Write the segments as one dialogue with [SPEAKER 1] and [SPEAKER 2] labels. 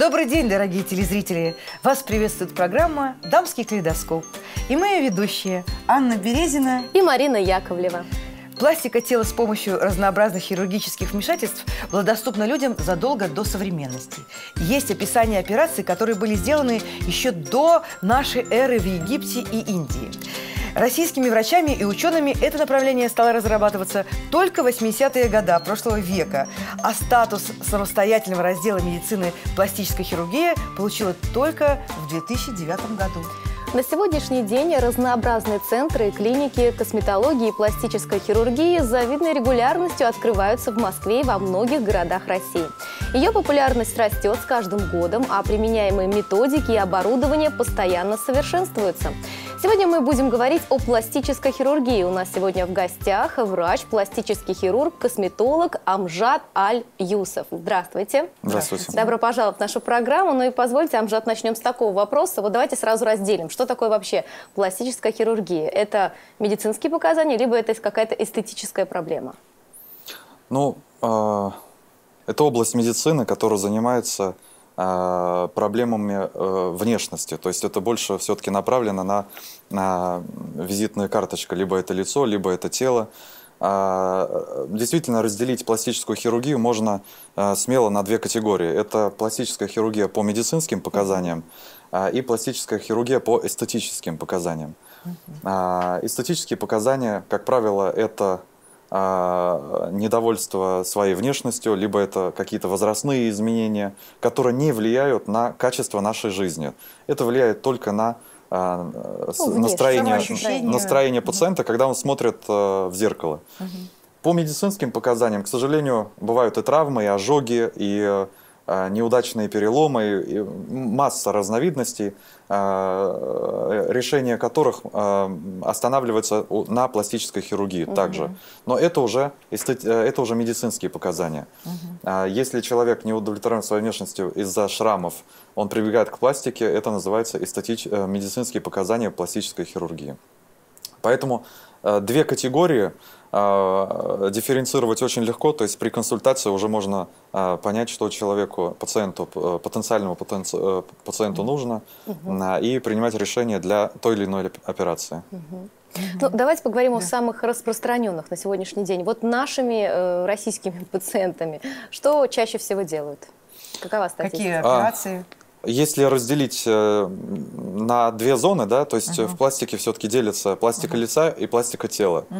[SPEAKER 1] Добрый день, дорогие телезрители! Вас приветствует программа «Дамский калейдоскоп». И ее ведущие Анна Березина
[SPEAKER 2] и Марина Яковлева.
[SPEAKER 1] Пластика тела с помощью разнообразных хирургических вмешательств была доступна людям задолго до современности. Есть описание операций, которые были сделаны еще до нашей эры в Египте и Индии. Российскими врачами и учеными это направление стало разрабатываться только в 80-е годы прошлого века, а статус самостоятельного раздела медицины пластической хирургии получила только в 2009 году.
[SPEAKER 2] На сегодняшний день разнообразные центры, клиники, косметологии и пластической хирургии с завидной регулярностью открываются в Москве и во многих городах России. Ее популярность растет с каждым годом, а применяемые методики и оборудование постоянно совершенствуются. Сегодня мы будем говорить о пластической хирургии. У нас сегодня в гостях врач, пластический хирург, косметолог Амжат Аль-Юсов. Здравствуйте.
[SPEAKER 3] Здравствуйте.
[SPEAKER 2] Добро пожаловать в нашу программу. Ну и позвольте, Амжат, начнем с такого вопроса. Вот давайте сразу разделим. Что такое вообще пластическая хирургия? Это медицинские показания, либо это какая-то эстетическая проблема?
[SPEAKER 3] Ну, э, это область медицины, которая занимается проблемами э, внешности. То есть это больше все-таки направлено на, на визитную карточку. Либо это лицо, либо это тело. А, действительно, разделить пластическую хирургию можно а, смело на две категории. Это пластическая хирургия по медицинским показаниям и пластическая хирургия по эстетическим показаниям. Эстетические показания, как правило, это а, недовольство своей внешностью, либо это какие-то возрастные изменения, которые не влияют на качество нашей жизни. Это влияет только на а, ну, настроение, настроение пациента, когда он смотрит а, в зеркало. Угу. По медицинским показаниям, к сожалению, бывают и травмы, и ожоги, и а, неудачные переломы, масса разновидностей, а, решение которых а, останавливается на пластической хирургии угу. также. Но это уже, э, это уже медицинские показания. Угу. Если человек не удовлетворен своей внешностью из-за шрамов, он прибегает к пластике, это называется эстетич... Э, медицинские показания пластической хирургии. Поэтому э, две категории – а, дифференцировать очень легко, то есть при консультации уже можно а, понять, что человеку, пациенту, потенциальному пациенту, э, пациенту нужно, угу. и принимать решение для той или иной операции.
[SPEAKER 2] Угу. Ну, давайте поговорим да. о самых распространенных на сегодняшний день. Вот нашими э, российскими пациентами, что чаще всего делают? Какова статистика?
[SPEAKER 1] Какие операции?
[SPEAKER 3] А, если разделить э, на две зоны, да, то есть угу. в пластике все-таки делится пластика угу. лица и пластика тела. Угу.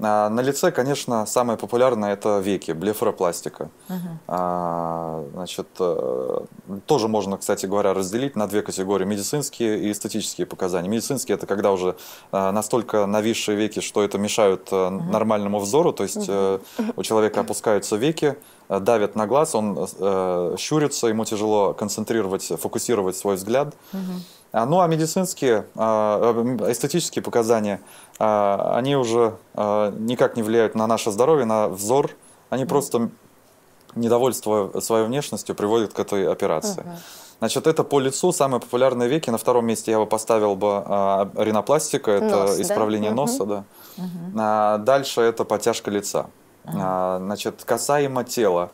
[SPEAKER 3] А, на лице, конечно, самое популярное это веки, блефаропластика. Uh -huh. а, значит, э, тоже можно, кстати говоря, разделить на две категории: медицинские и эстетические показания. Медицинские это когда уже а, настолько нависшие веки, что это мешают -huh. нормальному взору, то есть -huh. у человека опускаются веки, давят на глаз, он э, щурится, ему тяжело концентрировать, фокусировать свой взгляд. А, ну а медицинские, а, эстетические показания, а, они уже никак не влияют на наше здоровье, на взор. Они просто недовольство своей внешностью приводят к этой операции. -huh. Значит, это по лицу самые популярные веки. На втором месте я бы поставил бы а, ринопластика, это Нос, исправление да? носа, угу. да. Угу. А, дальше это подтяжка лица. Угу. А, значит, касаемо тела.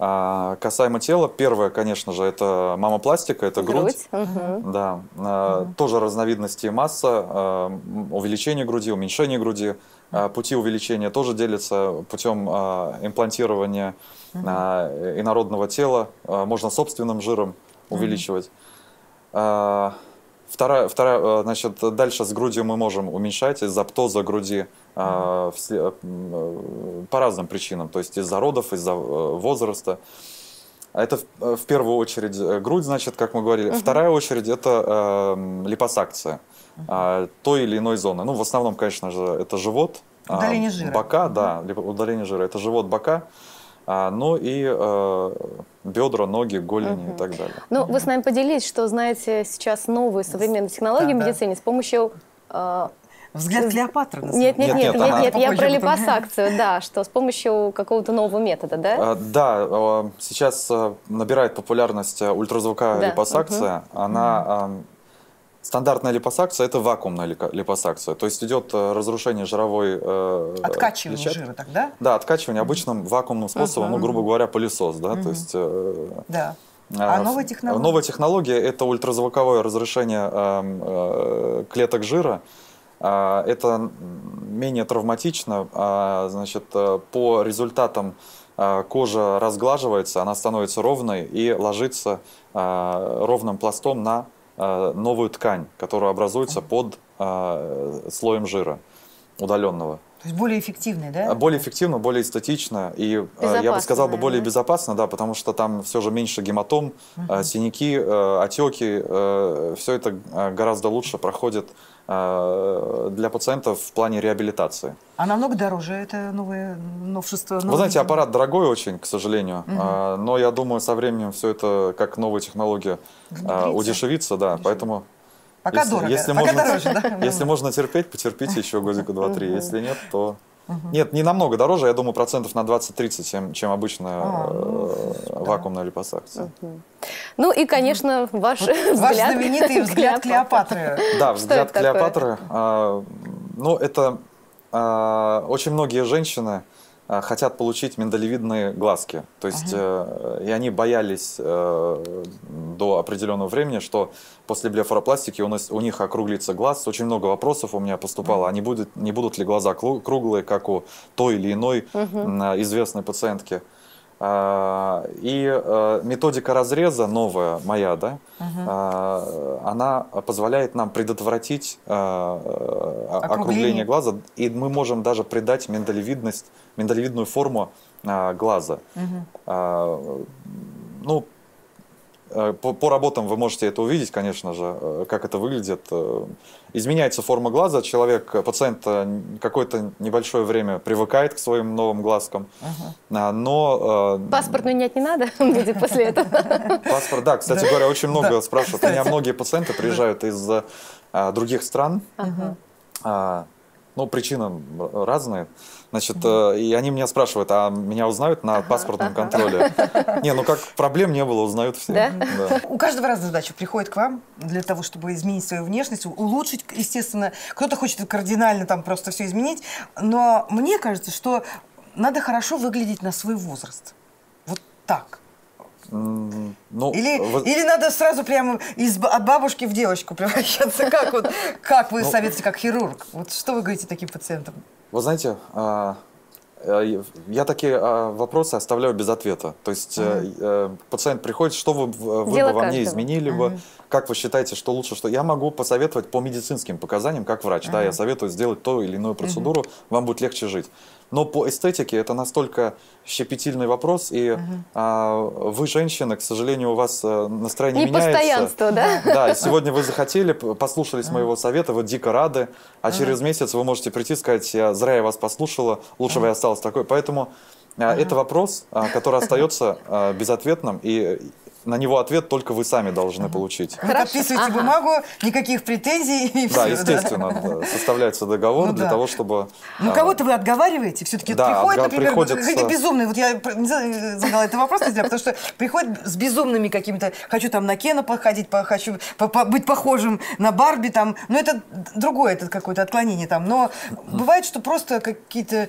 [SPEAKER 3] А, касаемо тела, первое, конечно же, это мамопластика, это грудь. грудь. Угу. Да. А, угу. Тоже разновидности масса, а, увеличение груди, уменьшение груди. А, пути увеличения тоже делятся путем а, имплантирования угу. а, инородного тела. А, можно собственным жиром увеличивать. Угу. А, Вторая, вторая, э, значит, дальше с грудью мы можем уменьшать из-за птоза груди э, э, по разным причинам, то есть из-за родов, из-за возраста. Это в, в первую очередь грудь, значит, как мы говорили. Угу. Вторая очередь это э, липосакция э, той или иной зоны. Ну, в основном, конечно же, это живот,
[SPEAKER 1] удаление жира.
[SPEAKER 3] бока, угу. да, удаление жира. Это живот, бока. А, ну и э, бедра, ноги, голени угу. и так далее.
[SPEAKER 2] Ну, вы с нами поделились, что знаете сейчас новые современные технологии да, в медицине да. с помощью...
[SPEAKER 1] Э, Взгляд Клеопатры.
[SPEAKER 2] Нет, нет, нет, нет, нет, нет я про липосакцию, да, что с помощью какого-то нового метода, да?
[SPEAKER 3] А, да, сейчас набирает популярность ультразвуковая да. липосакция. Угу. Она Стандартная липосакция – это вакуумная липосакция. То есть идет э, разрушение жировой
[SPEAKER 1] э, Откачивание клетчатки. жира тогда?
[SPEAKER 3] Да, откачивание обычным вакуумным способом, uh-huh. ну, грубо говоря, пылесос. Да? Uh-huh. То есть,
[SPEAKER 1] э, да. А, а новая технология?
[SPEAKER 3] Новая технология – это ультразвуковое разрешение э, э, клеток жира. Э, это менее травматично. Э, значит, э, по результатам э, кожа разглаживается, она становится ровной и ложится э, ровным пластом на Э, новую ткань, которая образуется под э, слоем жира удаленного.
[SPEAKER 1] То есть более эффективный, да?
[SPEAKER 3] Более эффективно, более эстетично и, э, я бы сказал, бы более безопасно, да, потому что там все же меньше гематом, угу. синяки, отеки, все это гораздо лучше проходит для пациентов в плане реабилитации.
[SPEAKER 1] А намного дороже это новое новшество? Новое...
[SPEAKER 3] Вы знаете, аппарат дорогой очень, к сожалению, угу. но я думаю, со временем все это, как новая технология, Внедрится. удешевится, да, Удешевится. поэтому...
[SPEAKER 1] Пока если, дорого,
[SPEAKER 3] если
[SPEAKER 1] пока
[SPEAKER 3] можно,
[SPEAKER 1] дороже, да?
[SPEAKER 3] Если можно терпеть, потерпите еще годика два-три, если нет, то... Нет, не намного дороже, я думаю, процентов на 20-30, чем, чем обычная а, ну, э, вакуумная да. липосакция.
[SPEAKER 2] Угу. Ну и, конечно, ваш вот взгляд.
[SPEAKER 1] Ваш знаменитый взгляд Клеопатры.
[SPEAKER 3] Да, взгляд Клеопатры. А, ну, это а, очень многие женщины хотят получить миндалевидные глазки. То есть, uh-huh. и они боялись э, до определенного времени, что после блефаропластики у, нас, у них округлится глаз. Очень много вопросов у меня поступало. Uh-huh. Они будут, не будут ли глаза круглые, как у той или иной uh-huh. известной пациентки. А, и э, методика разреза новая, моя, да, угу. она позволяет нам предотвратить э, округление. округление глаза, и мы можем даже придать миндалевидность, миндалевидную форму глаза. Угу. Ну, Э, по, по работам вы можете это увидеть, конечно же, э, как это выглядит. Э, изменяется форма глаза, человек, пациент какое-то небольшое время привыкает к своим новым глазкам, uh-huh. но...
[SPEAKER 2] Паспорт менять не надо будет после этого?
[SPEAKER 3] Паспорт, да, кстати говоря, очень много спрашивают. У меня многие пациенты приезжают из других стран, а, ну, причины разные. Значит, э, и они меня спрашивают, а меня узнают на паспортном контроле? Не, ну как проблем не было, узнают все.
[SPEAKER 1] Да? Да. У каждого разная задача. Приходит к вам для того, чтобы изменить свою внешность, улучшить, естественно. Кто-то хочет кардинально там просто все изменить. Но мне кажется, что надо хорошо выглядеть на свой возраст. Вот так. Ну, или, вы... или надо сразу прямо из, от бабушки в девочку превращаться? Как, вот, как вы ну, советуете, как хирург? Вот что вы говорите таким пациентам?
[SPEAKER 3] Вы знаете, а, э, я такие а, вопросы оставляю без ответа. То есть угу. пациент приходит, что вы, вы бы во мне изменили угу. бы, как вы считаете, что лучше, что я могу посоветовать по медицинским показаниям, как врач, угу. да, я советую сделать ту или иную процедуру, угу. вам будет легче жить. Но по эстетике это настолько щепетильный вопрос, и угу. а, вы, женщина, к сожалению, у вас настроение
[SPEAKER 2] Не
[SPEAKER 3] меняется.
[SPEAKER 2] постоянство, да?
[SPEAKER 3] Да, и сегодня вы захотели, послушались моего совета, вы дико рады, а через месяц вы можете прийти и сказать, я зря я вас послушала, лучше бы я осталась такой. Поэтому это вопрос, который остается безответным, и на него ответ только вы сами должны получить.
[SPEAKER 1] Вы подписываете ага. бумагу, никаких претензий. И
[SPEAKER 3] да, все, естественно, да. составляется договор ну, для да. того, чтобы...
[SPEAKER 1] Ну, кого-то вы отговариваете, все-таки да, приходит, отга- например, приходится... безумный, вот я задала этот вопрос, потому что приходит с безумными какими-то, хочу там на Кена походить, хочу быть похожим на Барби, там, но это другое, это какое-то отклонение там, но бывает, что просто какие-то,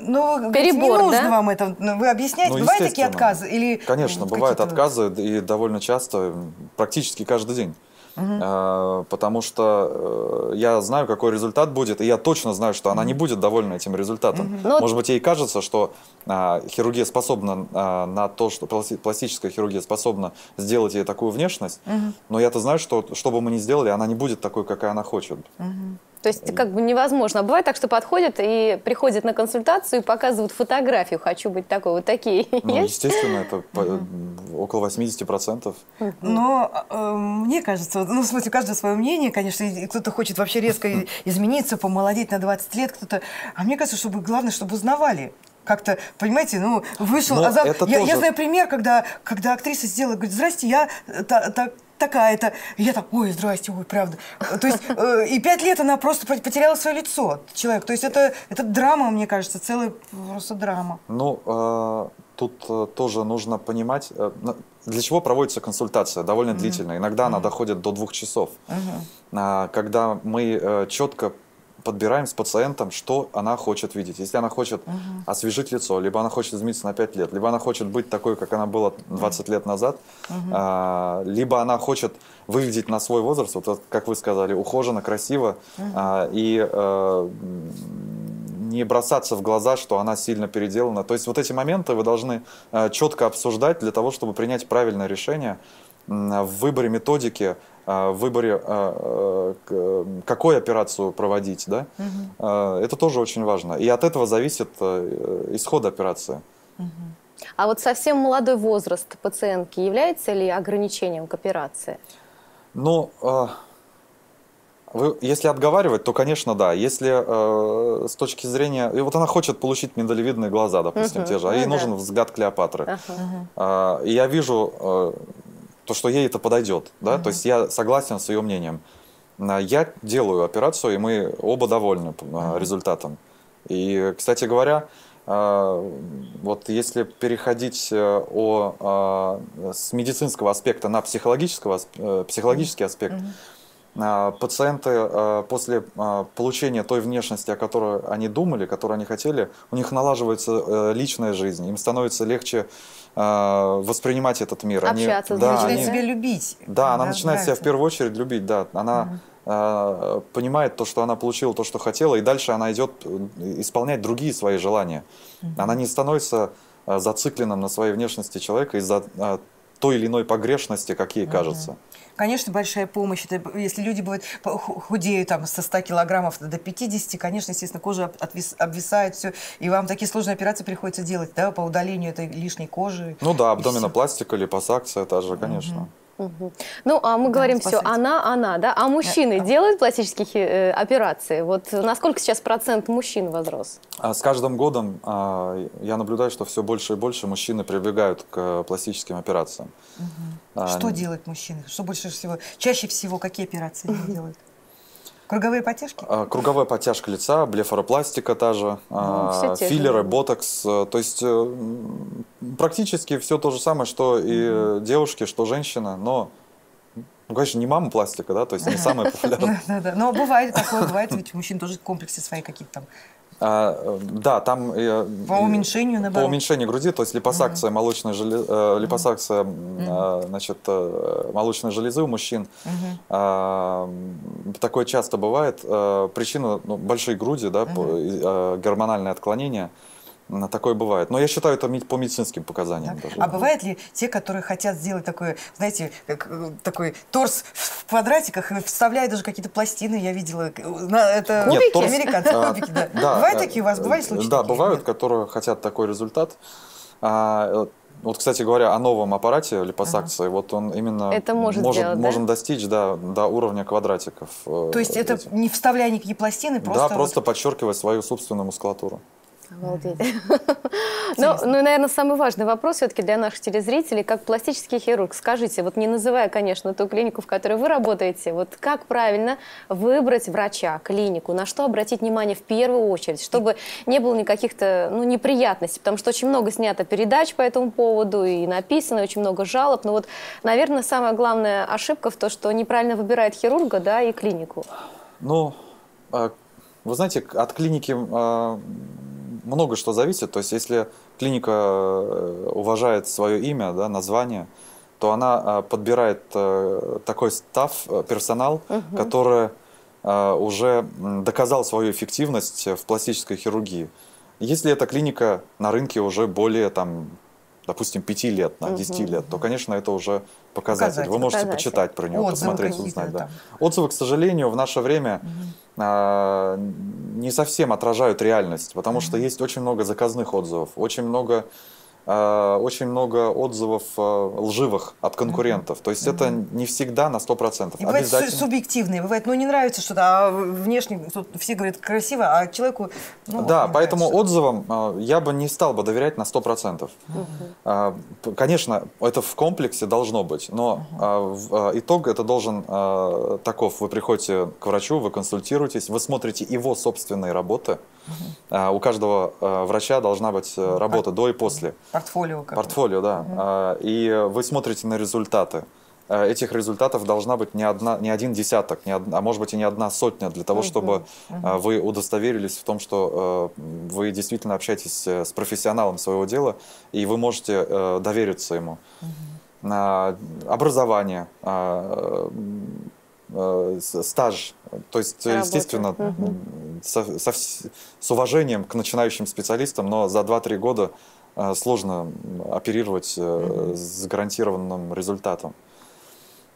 [SPEAKER 1] ну, Перебор, не нужно да? вам это, вы объясняете, ну, бывают такие отказы? Или
[SPEAKER 3] Конечно, бывают отказы, и довольно часто, практически каждый день. Угу. потому что э, я знаю, какой результат будет, и я точно знаю, что она не будет довольна этим результатом. Угу. Может быть, ей кажется, что а, хирургия способна а, на то, что пластическая хирургия способна сделать ей такую внешность, угу. но я-то знаю, что что бы мы ни сделали, она не будет такой, какая она хочет. Угу.
[SPEAKER 2] То есть как бы невозможно. А бывает так, что подходят и приходят на консультацию и показывают фотографию. Хочу быть такой. Вот такие
[SPEAKER 3] Ну, есть? естественно, это угу. около 80%.
[SPEAKER 1] Угу. Но э, мне кажется, ну, в смысле, каждое свое мнение, конечно, кто-то хочет вообще резко измениться, помолодеть на 20 лет, кто-то... А мне кажется, чтобы главное, чтобы узнавали как-то, понимаете, ну, вышел...
[SPEAKER 3] а за... я,
[SPEAKER 1] тоже... я знаю пример, когда, когда актриса сделала, говорит, здрасте, я та, та, такая-то. Я так, ой, здрасте, ой, правда. То есть, э, и пять лет она просто потеряла свое лицо, человек. То есть это, это драма, мне кажется, целая просто драма.
[SPEAKER 3] Ну, э, тут э, тоже нужно понимать, э, для чего проводится консультация, довольно mm-hmm. длительная. Иногда mm-hmm. она доходит до двух часов. Mm-hmm. Когда мы э, четко подбираем с пациентом, что она хочет видеть. Если она хочет угу. освежить лицо, либо она хочет измениться на 5 лет, либо она хочет быть такой, как она была 20 лет назад, угу. а, либо она хочет выглядеть на свой возраст, вот как вы сказали, ухоженно, красиво, угу. а, и а, не бросаться в глаза, что она сильно переделана. То есть вот эти моменты вы должны а, четко обсуждать для того, чтобы принять правильное решение в выборе методики, в выборе, а, какую операцию проводить, да, угу. это тоже очень важно. И от этого зависит э, исход операции.
[SPEAKER 2] Угу. А вот совсем молодой возраст пациентки является ли ограничением к операции?
[SPEAKER 3] Ну, вы, если отговаривать, то, конечно, да. Если э, с точки зрения... И вот она хочет получить миндалевидные глаза, допустим, uh-huh. те же, а ну, ей да. нужен взгляд Клеопатры. Uh-huh. Э, я вижу э, то, что ей это подойдет. Да? Угу. То есть я согласен с ее мнением. А, я делаю операцию, и мы оба довольны угу. результатом. И, кстати говоря, а, вот если переходить э, о, с медицинского аспекта на психологического, э, психологический аспект, угу. Пациенты после получения той внешности, о которой они думали, которую они хотели, у них налаживается личная жизнь, им становится легче э, воспринимать этот мир.
[SPEAKER 2] Общаться
[SPEAKER 1] они, да, начинает они, себя любить.
[SPEAKER 3] Да, она начинает нравится. себя в первую очередь любить, да. Она угу. понимает то, что она получила то, что хотела, и дальше она идет э, исполнять другие свои желания. Угу. Она не становится э, зацикленным на своей внешности человека из-за той или иной погрешности, как ей угу. кажется.
[SPEAKER 1] Конечно, большая помощь. Это, если люди бывают, худеют там, со 100 килограммов до 50, конечно, естественно, кожа обвис, обвисает, все. И вам такие сложные операции приходится делать, да, по удалению этой лишней кожи.
[SPEAKER 3] Ну да, абдоминопластика, липосакция, это же, конечно. Угу.
[SPEAKER 2] Угу. Ну, а мы да, говорим все, она, она, да? А мужчины да. делают пластические э, операции? Вот насколько сейчас процент мужчин возрос?
[SPEAKER 3] А с каждым годом а, я наблюдаю, что все больше и больше мужчины прибегают к пластическим операциям.
[SPEAKER 1] Угу. А, что делают мужчины? Что больше всего? Чаще всего какие операции делают? Круговые подтяжки?
[SPEAKER 3] А, круговая подтяжка лица, блефаропластика та же, ну, а, филлеры, же. ботокс. Э, то есть э, практически все то же самое, что и mm девушки, что женщина, но ну, конечно, не мама пластика, да, то есть не самая популярная.
[SPEAKER 1] Да, да, но бывает такое, бывает, ведь у мужчин тоже комплексы свои какие-то там
[SPEAKER 3] а, да, там э,
[SPEAKER 1] по уменьшению наоборот.
[SPEAKER 3] по уменьшению груди, то есть липосакция угу. молочной железы, э, липосакция угу. значит э, молочной железы у мужчин. Угу. такое часто бывает. причина ну, большие груди, да, угу. гормональное отклонение. Такое бывает. Но я считаю это по медицинским показаниям. Да.
[SPEAKER 1] Даже. А бывает ли те, которые хотят сделать такой, знаете, как, э, такой торс в квадратиках и вставляют даже какие-то пластины, я видела. Это
[SPEAKER 2] Нет, торс,
[SPEAKER 1] американцы, а, кубики, да. да. Бывают такие у вас? Бывали случаи?
[SPEAKER 3] Да, бывают, которые хотят такой результат. А, вот, кстати говоря, о новом аппарате липосакции, ага. вот он именно
[SPEAKER 2] это может
[SPEAKER 3] может,
[SPEAKER 2] делать,
[SPEAKER 3] можем да? достичь да, до уровня квадратиков.
[SPEAKER 1] Э, То есть это не вставляя никакие пластины,
[SPEAKER 3] просто... Да, просто вот... подчеркивать свою собственную мускулатуру.
[SPEAKER 2] Обалдеть. Ну, ну, наверное, самый важный вопрос все-таки для наших телезрителей, как пластический хирург, скажите, вот не называя, конечно, ту клинику, в которой вы работаете, вот как правильно выбрать врача, клинику, на что обратить внимание в первую очередь, чтобы не было никаких-то, ну, неприятностей, потому что очень много снято передач по этому поводу и написано, очень много жалоб, но вот, наверное, самая главная ошибка в том, что неправильно выбирает хирурга, да, и клинику.
[SPEAKER 3] Ну, а, вы знаете, от клиники а, много что зависит. То есть, если клиника э, уважает свое имя, да, название, то она э, подбирает э, такой став, персонал, угу. который уже доказал свою эффективность в пластической хирургии. Если эта клиника на рынке уже более там, допустим, 5 лет, на 10 угу, лет, то, конечно, это уже показатель. показатель Вы можете показатель. почитать про нее, Отзывы посмотреть, узнать. Да. Отзывы, к сожалению, в наше время угу. а, не совсем отражают реальность, потому угу. что есть очень много заказных отзывов, очень много очень много отзывов э, лживых от конкурентов. То есть это не всегда на 100%.
[SPEAKER 1] И бывает су- субъективные, бывает, ну не нравится что-то, а внешне тут все говорят красиво, а человеку ну,
[SPEAKER 3] Да, поэтому отзывам э, я бы не стал бы доверять на 100%. А, п- Конечно, это в комплексе должно быть, но в- а, итог это должен таков. Вы приходите к врачу, вы консультируетесь, вы смотрите его собственные работы. А, У каждого а, врача должна быть э, работа до и после.
[SPEAKER 1] Портфолио как
[SPEAKER 3] Портфолио, да. А, И вы смотрите на результаты. А, Этих результатов должна быть не, одна, не один десяток, не од- а может быть и не одна сотня, для того, чтобы а, вы удостоверились в том, что вы действительно общаетесь э, с профессионалом своего дела, и вы можете э, довериться ему. А, Образование, а, э, стаж, то есть,
[SPEAKER 2] Работа.
[SPEAKER 3] естественно, со- со вс- с уважением к начинающим специалистам, но за 2-3 года э, сложно оперировать э, с гарантированным результатом.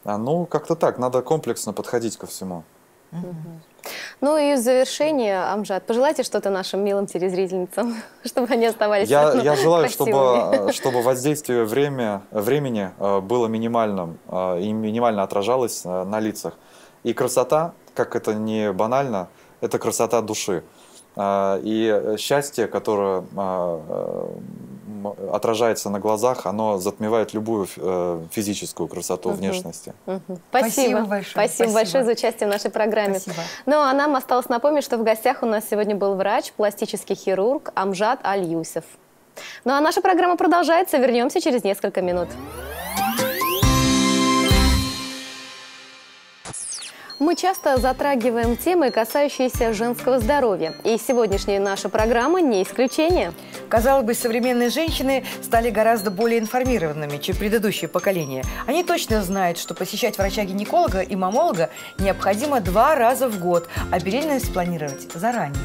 [SPEAKER 3] А, ну, как-то так, надо комплексно подходить ко всему.
[SPEAKER 2] Ну и в завершение, Амжат, пожелайте что-то нашим милым телезрительницам, чтобы они оставались
[SPEAKER 3] Я, я желаю, чтобы,
[SPEAKER 2] красивыми.
[SPEAKER 3] чтобы воздействие время, времени было минимальным и минимально отражалось на лицах. И красота, как это не банально, это красота души. Э, И счастье, которое э, э, отражается на глазах, оно затмевает любую э, физическую красоту
[SPEAKER 2] Мгм.
[SPEAKER 3] внешности.
[SPEAKER 2] Мгм.
[SPEAKER 1] Спасибо
[SPEAKER 2] Спасибо.
[SPEAKER 1] большое,
[SPEAKER 2] Спасибо
[SPEAKER 1] спасибо.
[SPEAKER 2] большое за участие в нашей программе.
[SPEAKER 1] Спасибо.
[SPEAKER 2] Ну, а нам осталось напомнить, что в гостях у нас сегодня был врач, пластический хирург Амжат Аль-Юсев. Ну, а наша программа продолжается. Вернемся через несколько минут. Мы часто затрагиваем темы, касающиеся женского здоровья. И сегодняшняя наша программа не исключение.
[SPEAKER 1] Казалось бы, современные женщины стали гораздо более информированными, чем предыдущее поколение. Они точно знают, что посещать врача-гинеколога и мамолога необходимо два раза в год, а беременность планировать заранее.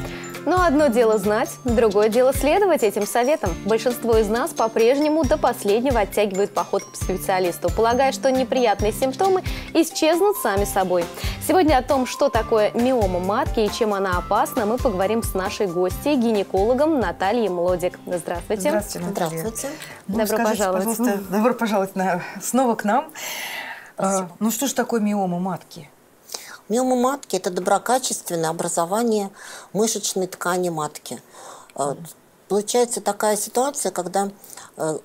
[SPEAKER 2] Но одно дело знать, другое дело следовать этим советам. Большинство из нас по-прежнему до последнего оттягивает поход к специалисту, полагая, что неприятные симптомы исчезнут сами собой. Сегодня о том, что такое миома матки и чем она опасна, мы поговорим с нашей гостьей, гинекологом Натальей Млодик. Здравствуйте.
[SPEAKER 1] Здравствуйте.
[SPEAKER 4] Здравствуйте.
[SPEAKER 1] Ну,
[SPEAKER 2] Добро
[SPEAKER 1] скажите,
[SPEAKER 2] пожаловать.
[SPEAKER 1] пожалуйста, добро пожаловать на- снова к нам. А, ну что ж такое миома матки?
[SPEAKER 4] Миома матки – это доброкачественное образование мышечной ткани матки. Э, Получается такая ситуация, когда э,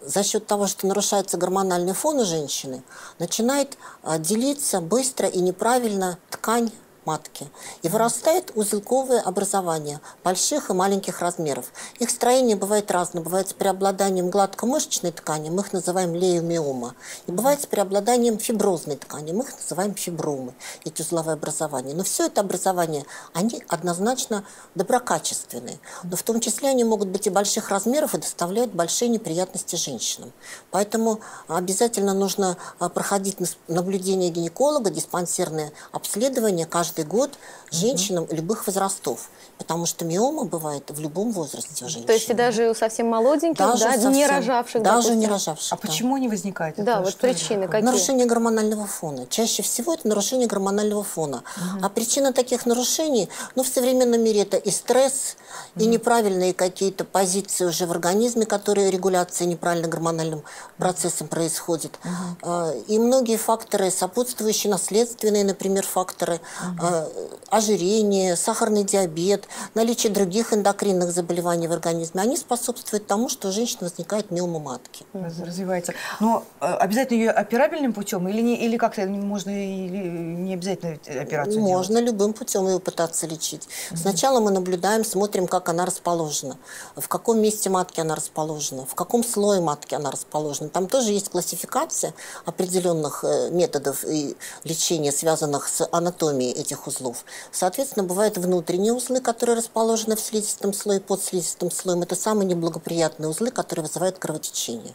[SPEAKER 4] за счет того, что нарушается гормональный фон у женщины, начинает э, делиться быстро и неправильно ткань матки. И вырастает узелковое образование больших и маленьких размеров. Их строение бывает разное. Бывает с преобладанием гладкомышечной ткани, мы их называем леомиома. И бывает с преобладанием фиброзной ткани, мы их называем фибромы, эти узловые образования. Но все это образование, они однозначно доброкачественные. Но в том числе они могут быть и больших размеров и доставляют большие неприятности женщинам. Поэтому обязательно нужно а, проходить наблюдение гинеколога, диспансерное обследование каждый год женщинам любых возрастов. Потому что миома бывает в любом возрасте у женщин.
[SPEAKER 2] То есть и даже у совсем молоденьких,
[SPEAKER 4] Даже
[SPEAKER 2] да, не
[SPEAKER 4] совсем-
[SPEAKER 2] рожавших,
[SPEAKER 4] Даже
[SPEAKER 2] допустим.
[SPEAKER 4] не рожавших.
[SPEAKER 1] А
[SPEAKER 4] да.
[SPEAKER 1] почему они возникают?
[SPEAKER 2] Да, вот причины какие?
[SPEAKER 4] Нарушение гормонального фона. Чаще всего это нарушение гормонального фона. А причина таких нарушений, ну, в современном мире это и стресс, и неправильные какие-то позиции уже в организме, которые регуляция неправильно гормональным процессом происходит. А, И многие факторы, сопутствующие, наследственные, например, факторы, а, ожирение, сахарный диабет, наличие других эндокринных заболеваний в организме, они способствуют тому, что у женщин возникает миома матки.
[SPEAKER 1] Раз- развивается. Но э, обязательно ее операбельным путем или, не, или как-то можно или не обязательно операцию
[SPEAKER 4] Можно любым путем ее пытаться лечить. Сначала мы наблюдаем, смотрим, как она расположена, в каком месте матки она расположена, в каком слое матки она расположена. Там тоже есть классификация определенных э, методов и лечения, связанных с анатомией этих узлов. Соответственно, бывают внутренние узлы, которые расположены в слизистом слое, под слизистым слоем. Это самые неблагоприятные узлы, которые вызывают кровотечение.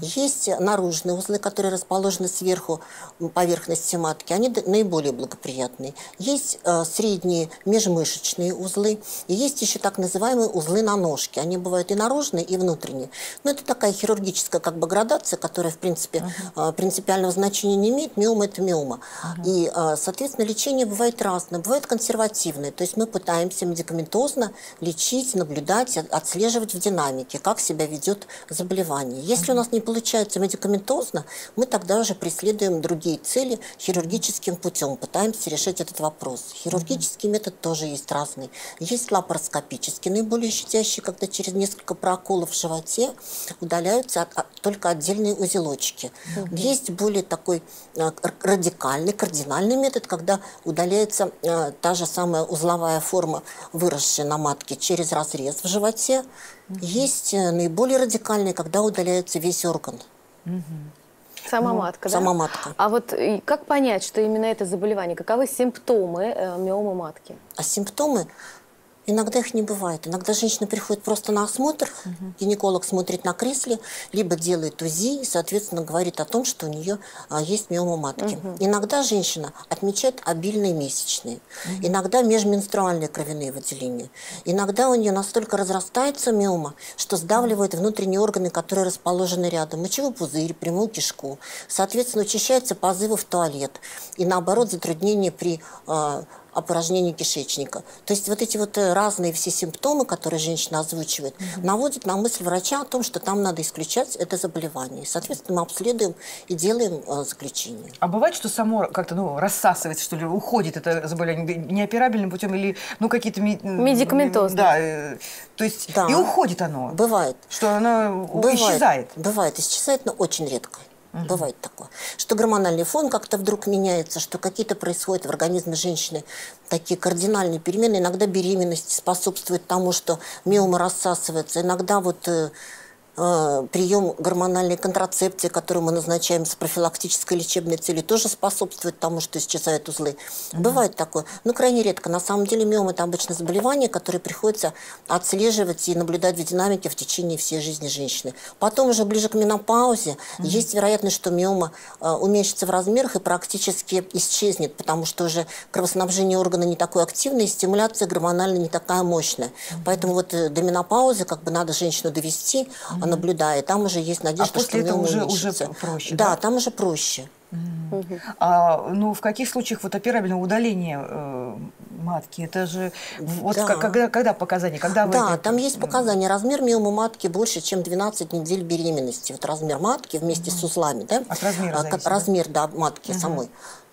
[SPEAKER 4] Есть наружные узлы, которые расположены сверху поверхности матки. Они наиболее благоприятные. Есть э, средние межмышечные узлы. И есть еще так называемые узлы на ножке. Они бывают и наружные, и внутренние. Но это такая хирургическая как бы градация, которая, в принципе, э, принципиального значения не имеет. Миома – это миома. И, э, соответственно, лечение бывает бывают разные, бывают консервативные. То есть мы пытаемся медикаментозно лечить, наблюдать, отслеживать в динамике, как себя ведет заболевание. Если у нас не получается медикаментозно, мы тогда уже преследуем другие цели хирургическим путем, пытаемся решить этот вопрос. Хирургический метод тоже есть разный. Есть лапароскопический, наиболее щадящий, когда через несколько проколов в животе удаляются от, от, только отдельные узелочки. Угу. Есть более такой а, радикальный, кардинальный метод, когда удаляется а, та же самая узловая форма, выросшая на матке через разрез в животе. Угу. Есть э, наиболее радикальный, когда удаляется весь орган.
[SPEAKER 2] Угу. Сама ну, матка, да?
[SPEAKER 4] Сама матка.
[SPEAKER 2] А вот как понять, что именно это заболевание? Каковы симптомы э, миомы матки?
[SPEAKER 4] А симптомы Иногда их не бывает. Иногда женщина приходит просто на осмотр, угу. гинеколог смотрит на кресле, либо делает УЗИ и, соответственно, говорит о том, что у нее а, есть миома матки. Угу. Иногда женщина отмечает обильные месячные, угу. иногда межменструальные кровяные выделения. Иногда у нее настолько разрастается миома, что сдавливает внутренние органы, которые расположены рядом. Мочевой пузырь, прямую кишку. Соответственно, учащаются позывы в туалет. И наоборот, затруднения при э, опорожнения кишечника. То есть вот эти вот э, разные все симптомы, которые женщина озвучивает, угу. наводят на мысль врача о том, что там надо исключать это заболевание. Соответственно, мы обследуем и делаем э, заключение.
[SPEAKER 1] А бывает, что само как-то ну, рассасывается, что ли, уходит это заболевание неоперабельным путем или ну какие-то...
[SPEAKER 2] Медикаментозно.
[SPEAKER 1] Да, э, то есть да. и уходит оно.
[SPEAKER 4] Бывает.
[SPEAKER 1] Что оно бывает, исчезает.
[SPEAKER 4] Бывает, исчезает, но очень редко. Угу. Бывает такое. Что гормональный фон как-то вдруг меняется, что какие-то происходят в организме женщины такие кардинальные перемены. Иногда беременность способствует тому, что миома рассасывается. Иногда вот э, прием гормональной контрацепции, которую мы назначаем с профилактической лечебной целью, тоже способствует тому, что исчезают узлы. Угу. Бывает такое, но крайне редко. На самом деле миом – это обычно заболевание, которое приходится отслеживать и наблюдать в динамике в течение всей жизни женщины. Потом уже ближе к менопаузе угу. есть вероятность, что миома э, уменьшится в размерах и практически исчезнет, потому что уже кровоснабжение органа не такое активное, и стимуляция гормональная не такая мощная. Угу. Поэтому вот э, до менопаузы как бы надо женщину довести, угу наблюдая. Там уже есть надежда,
[SPEAKER 1] а после
[SPEAKER 4] что
[SPEAKER 1] этого уже, уже проще,
[SPEAKER 4] да? Да, там уже проще.
[SPEAKER 1] Угу. А, ну, в каких случаях вот операбельного удаления э, матки? Это же вот да. когда, когда показания? Когда
[SPEAKER 4] да, это... там есть показания. Размер миомы матки больше, чем 12 недель беременности. Вот размер матки вместе угу. с узлами, да?
[SPEAKER 1] От размера а, зависит,
[SPEAKER 4] Размер, да, матки угу. самой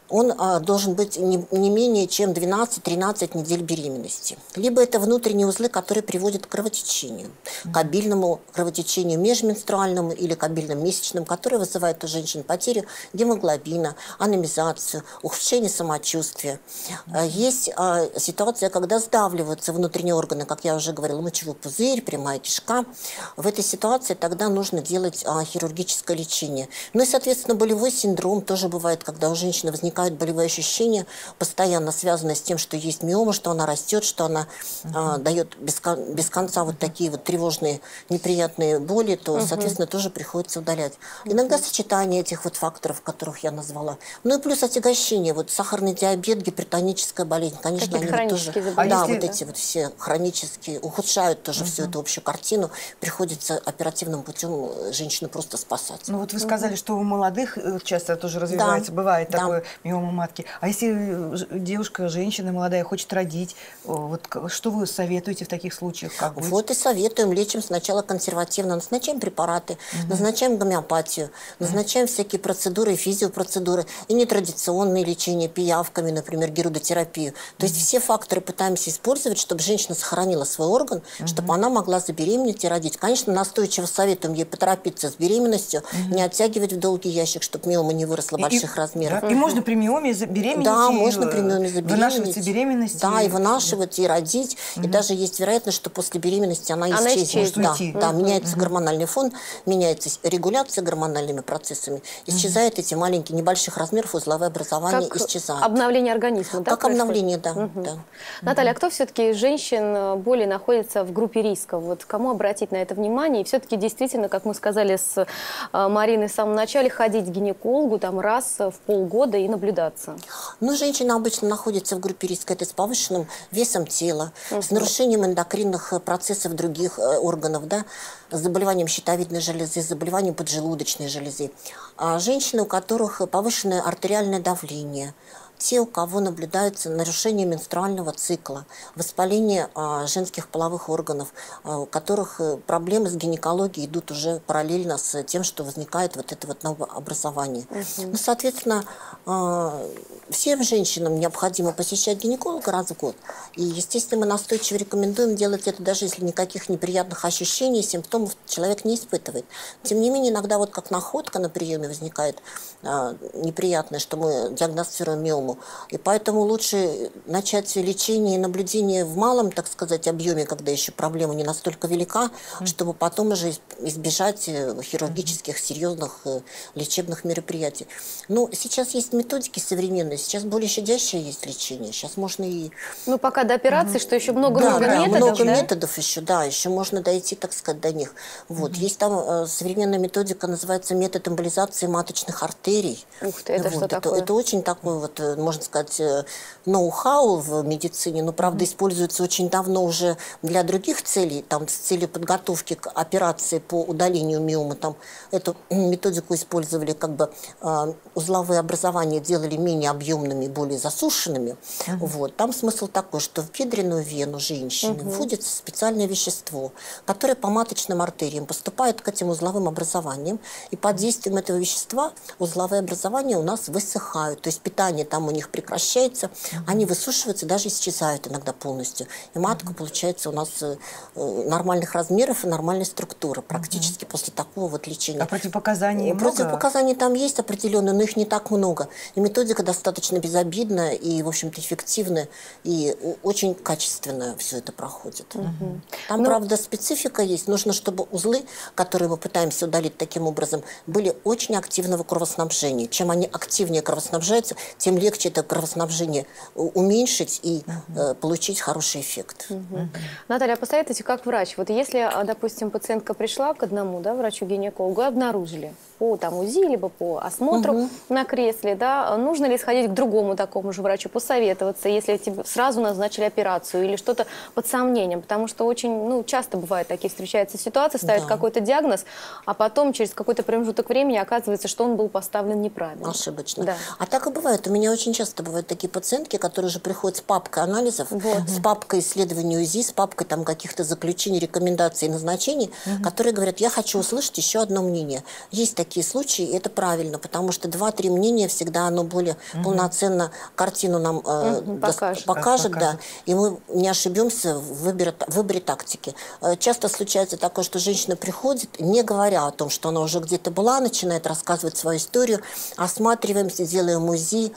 [SPEAKER 4] он а, должен быть не, не менее чем 12-13 недель беременности. Либо это внутренние узлы, которые приводят к кровотечению, к обильному кровотечению межменструальному или к обильным месячным, которые вызывают у женщин потерю гемоглобина, анемизацию, ухудшение самочувствия. Mm-hmm. Есть а, ситуация, когда сдавливаются внутренние органы, как я уже говорила, мочевой пузырь, прямая кишка. В этой ситуации тогда нужно делать а, хирургическое лечение. Ну и, соответственно, болевой синдром тоже бывает, когда у женщины возникает возникают болевые ощущения, постоянно связанные с тем, что есть миома, что она растет, что она угу. а, дает без, без конца вот такие вот тревожные, неприятные боли, то, угу. соответственно, тоже приходится удалять. Угу. Иногда сочетание этих вот факторов, которых я назвала. Ну и плюс отягощение, вот сахарный диабет, гипертоническая болезнь, конечно, они тоже, а да, если... вот эти вот все хронические, ухудшают тоже угу. всю эту общую картину, приходится оперативным путем женщину просто спасать.
[SPEAKER 1] Ну вот вы сказали, что у молодых э, часто тоже развивается, да. бывает да. такое миома матки. А если э, девушка, женщина молодая хочет родить, вот что вы советуете в таких случаях? Как
[SPEAKER 4] быть? Вот и советуем. Лечим сначала консервативно, назначаем препараты, угу. назначаем гомеопатию, назначаем угу. всякие процедуры, физиопроцедуры, и нетрадиционные лечения пиявками, например, герудотерапию. То есть все факторы пытаемся использовать, чтобы женщина сохранила свой орган, угу. чтобы она могла забеременеть и родить. Конечно, настойчиво советуем ей поторопиться с беременностью, угу. не оттягивать в долгий ящик, чтобы миома не выросла и, больших
[SPEAKER 1] и,
[SPEAKER 4] размеров.
[SPEAKER 1] Да, и можно при миоме беременеть?
[SPEAKER 4] Да, можно при миоме забеременеть.
[SPEAKER 1] беременность?
[SPEAKER 4] Да, и вынашивать, и родить. Угу. И даже есть вероетность, что после беременности она, она исчезнет. Да, угу. да, меняется угу. гормональный фон, меняется регуляция гормональными процессами. Исчезают угу. эти маленькие, небольших размеров узловые образования, как исчезают.
[SPEAKER 2] обновление организма, да?
[SPEAKER 4] Как происходит? обновление, да. Угу. да.
[SPEAKER 2] Наталья, а кто все-таки из женщин э, более находится в группе риска? Вот кому обратить на это внимание? И все-таки действительно, как мы сказали с э, Мариной в самом начале, ходить к гинекологу там раз в полгода и наблюдаться?
[SPEAKER 4] Ну, женщина обычно находится в группе риска, это с повышенным весом тела, угу. с нарушением эндокринных э, процессов других э, органов, да, с заболеванием щитовидной железы, с заболеванием поджелудочной железы. А женщины, у которых повышенное артериальное давление, те, у кого наблюдается нарушение менструального цикла, воспаление а, женских половых органов, а, у которых э, проблемы с гинекологией идут уже параллельно с тем, что возникает вот это вот новообразование. Угу. Ну, соответственно, а, всем женщинам необходимо посещать гинеколога раз в год. И, естественно, мы настойчиво рекомендуем делать это, даже если никаких неприятных ощущений, симптомов человек не испытывает. Тем не менее, иногда вот как находка на приеме возникает неприятное, что мы диагностируем миому. И поэтому лучше начать лечение и наблюдение в малом, так сказать, объеме, когда еще проблема не настолько велика, чтобы потом уже избежать э, хирургических серьезных э, лечебных мероприятий. Ну, сейчас есть методики современные, сейчас более щадящее есть лечение. Сейчас можно и...
[SPEAKER 2] Ну, пока до операции, угу. что еще много-много
[SPEAKER 4] да,
[SPEAKER 2] методов,
[SPEAKER 4] много да? методов еще, да, еще можно дойти, так сказать, до них. Вот. Угу. Есть там э, современная методика, называется метод эмболизации маточных артерий.
[SPEAKER 2] Ух ты, это
[SPEAKER 4] вот.
[SPEAKER 2] что
[SPEAKER 4] это,
[SPEAKER 2] такое?
[SPEAKER 4] Это очень такой вот, э, можно сказать, э, ноу-хау в медицине, но, правда, используется очень давно уже для других целей, там, с целью подготовки к операции по удалению миомы. Там эту методику использовали как бы э, узловые образования делали менее объемными, более засушенными. Угу. Вот. Там смысл такой, что в бедренную вену женщины угу. вводится специальное вещество, которое по маточным артериям поступает к этим узловым образованиям, и под действием этого вещества узловые образования у нас высыхают, то есть питание там у них прекращается, они высушиваются, даже исчезают иногда полностью. И матка получается у нас э, нормальных размеров и нормальной структуры практически угу. после такого вот лечения. А
[SPEAKER 1] противопоказаний много?
[SPEAKER 4] Противопоказаний там есть определенные, но их не так много. И методика достаточно безобидная и, в общем-то, эффективная, и очень качественно все это проходит. Угу. Там. Ну, правда, специфика есть. Нужно, чтобы узлы, которые мы пытаемся удалить таким образом, были очень активного кровоснабжения. Чем они активнее кровоснабжаются, тем легче это кровоснабжение уменьшить и э, получить хороший эффект. Угу.
[SPEAKER 2] Наталья, а посоветуйте, как врач, вот если, а, допустим, пациентка пришла к одному да, врачу-гинекологу обнаружили, по там, УЗИ, либо по осмотру угу. на кресле, да, нужно ли сходить к другому такому же врачу, посоветоваться, если тебе сразу назначили операцию или что-то под сомнением, потому что очень, ну, часто бывают такие встречаются ситуации, ставят да. какой-то диагноз, а потом через какой-то промежуток времени оказывается, что он был поставлен неправильно.
[SPEAKER 4] Ошибочно. Да. А так и бывает. У меня очень часто бывают такие пациентки, которые же приходят с папкой анализов, вот. с папкой исследований УЗИ, с папкой там каких-то заключений, рекомендаций, назначений, угу. которые говорят, я хочу услышать еще одно мнение. Есть такие такие случаи, и это правильно, потому что два-три мнения всегда оно более угу. полноценно картину нам э, угу, покажет, покажет, да, и мы не ошибемся в выборе, в выборе тактики. Э, часто случается такое, что женщина приходит, не говоря о том, что она уже где-то была, начинает рассказывать свою историю, осматриваемся, делаем а,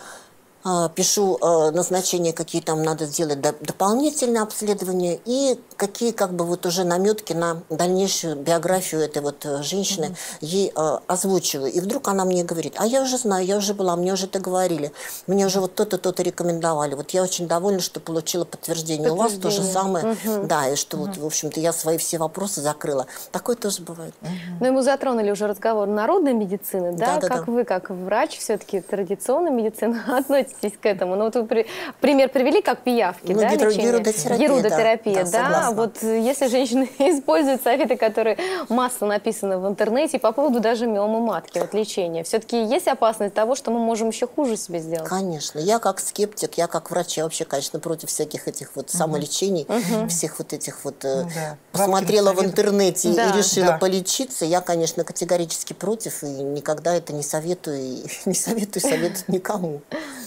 [SPEAKER 4] пишу а, назначение, какие там надо сделать дополнительные обследования и какие как бы вот уже наметки на дальнейшую биографию этой вот э, женщины mm -hmm. ей а, озвучиваю. И вдруг она мне говорит, а я уже знаю, я уже была, мне уже это говорили, мне уже вот то-то, то-то рекомендовали. Вот я очень довольна, что получила подтверждение. подтверждение. У вас то же самое, mm -hmm. да, и что mm -hmm. вот, в общем-то, я свои все вопросы закрыла. Такое тоже бывает. Mm
[SPEAKER 2] -hmm. Ну и мы затронули уже разговор народной медицины, да? да, да как да. вы, как врач, все-таки традиционной медицины относитесь относитесь к этому? Ну, вот вы при, пример привели, как пиявки, ну, да, геру, лечение?
[SPEAKER 4] Герудотерапия,
[SPEAKER 2] Герудотерапия, да. да, да. Вот если женщины используют советы, которые масса написаны в интернете по поводу даже миомы матки, вот лечения, все-таки есть опасность того, что мы можем еще хуже себе сделать?
[SPEAKER 4] Конечно. Я как скептик, я как врач, я вообще, конечно, против всяких этих вот самолечений, угу. всех вот этих вот... Э, ну да. Посмотрела в интернете да. и решила да. полечиться. Я, конечно, категорически против и никогда это не советую, и не советую советовать никому.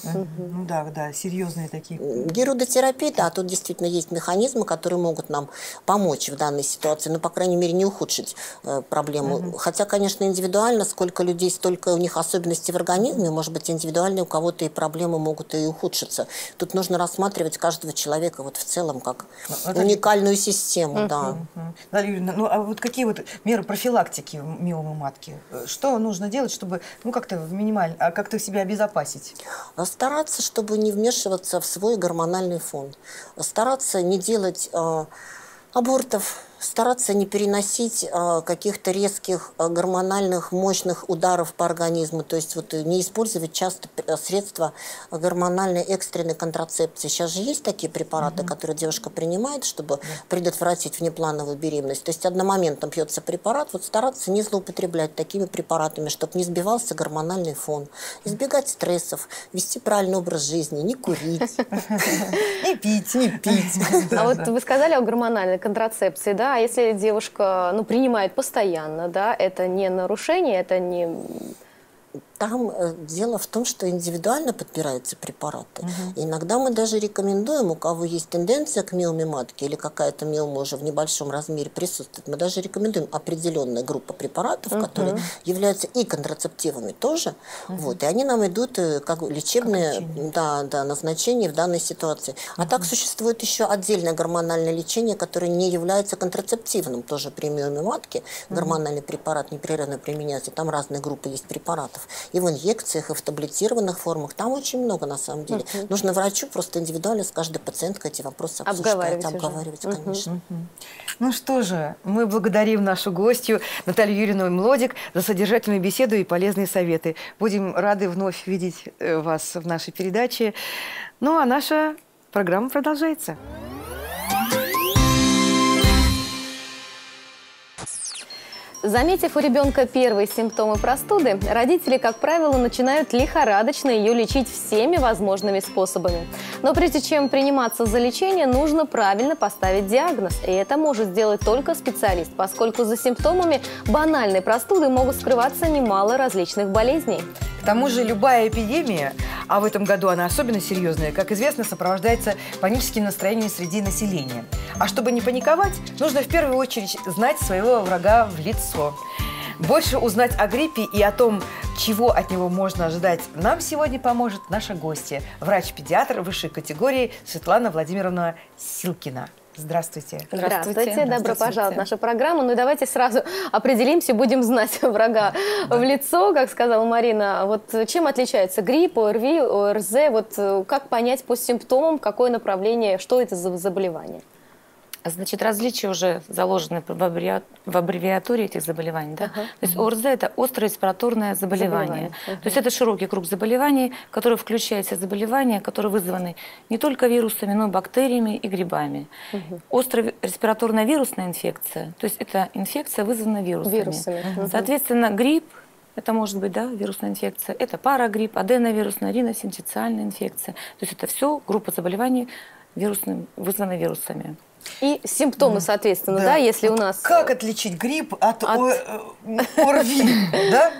[SPEAKER 1] Ну да, да, серьезные такие.
[SPEAKER 4] Герудотерапия, да, тут действительно есть механизмы, которые могут нам помочь в данной ситуации, но, по крайней мере, не ухудшить э, проблему. Угу. Хотя, конечно, индивидуально, сколько людей, столько у них особенностей в организме, может быть, индивидуально у кого-то и проблемы могут и ухудшиться. Тут нужно рассматривать каждого человека вот в целом как ну, уникальную систему, угу, да.
[SPEAKER 1] Угу. Ну, а вот какие вот меры профилактики миомы матки? Что нужно делать, чтобы, ну, как-то минимально, а как-то себя обезопасить?
[SPEAKER 4] Стараться, чтобы не вмешиваться в свой гормональный фон. Стараться не делать э, абортов, стараться не переносить э, каких-то резких э, гормональных мощных ударов по организму, то есть вот не использовать часто средства гормональной экстренной контрацепции. Сейчас же есть такие препараты, угу. которые девушка принимает, чтобы предотвратить внеплановую беременность. То есть одномоментно пьется препарат, вот стараться не злоупотреблять такими препаратами, чтобы не сбивался гормональный фон, избегать стрессов, вести правильный образ жизни, не курить.
[SPEAKER 1] Не пить, не пить.
[SPEAKER 2] А вот вы сказали о гормональной контрацепции, да, а если девушка, ну, принимает постоянно, да, это не нарушение, это не
[SPEAKER 4] там э, дело в том, что индивидуально подбираются препараты. Угу. иногда мы даже рекомендуем, у кого есть тенденция к миоме матки или какая-то миома уже в небольшом размере присутствует, мы даже рекомендуем определенная группа препаратов, угу. которые являются и контрацептивами тоже. Угу. Вот, и они нам идут э, как лечебные как да, да, назначения в данной ситуации. Угу. А так существует еще отдельное гормональное лечение, которое не является контрацептивным, тоже при миоме матки. Гормональный препарат непрерывно применяется, там разные группы есть препаратов и в инъекциях, и в таблетированных формах. Там очень много, на самом деле. Угу. Нужно врачу просто индивидуально с каждой пациенткой эти вопросы обсуждать, обговаривать, конечно. Угу.
[SPEAKER 1] Ну что же, мы благодарим нашу гостью Наталью Юрьевну Млодик за содержательную беседу и полезные советы. Будем рады вновь видеть э, вас в нашей передаче. Ну а наша программа продолжается.
[SPEAKER 2] Заметив у ребенка первые симптомы простуды, родители, как правило, начинают лихорадочно ее лечить всеми возможными способами. Но прежде чем приниматься за лечение, нужно правильно поставить диагноз. И это может сделать только специалист, поскольку за симптомами банальной простуды могут скрываться немало различных болезней.
[SPEAKER 1] К тому же любая эпидемия, а в этом году она особенно серьезная, как известно, сопровождается паническим настроением среди населения. А чтобы не паниковать, нужно в первую очередь знать своего врага в лицо. Больше узнать о гриппе и о том, чего от него можно ожидать, нам сегодня поможет наша гостья, врач-педиатр высшей категории Светлана Владимировна Силкина. Здравствуйте.
[SPEAKER 2] Здравствуйте. Здравствуйте. Добро пожаловать в нашу программу. Ну давайте сразу определимся, будем знать врага да. в лицо, как сказала Марина. Вот чем отличается грипп, ОРВИ, ОРЗ? Вот э, как понять по симптомам, какое направление, что это за заболевание?
[SPEAKER 5] Значит, различия уже заложены в аббревиатуре этих заболеваний. Да? Uh-huh. То есть ОРЗ – это острое респираторное заболевание. Uh-huh. То есть это широкий круг заболеваний, который включает все заболевания, которые вызваны не только вирусами, но и бактериями и грибами. Uh-huh. Острая респираторная вирусная инфекция, то есть это инфекция, вызванная вирусами. вирусами. Uh-huh. Соответственно, грипп это может быть да, вирусная инфекция, это парагрипп, аденовирусная, риносинтициальная инфекция. То есть это все группа заболеваний, вирусным, вызванные вирусами.
[SPEAKER 2] И симптомы, соответственно, да, да если у нас...
[SPEAKER 1] Как отличить грипп от, от... ОРВИ, да?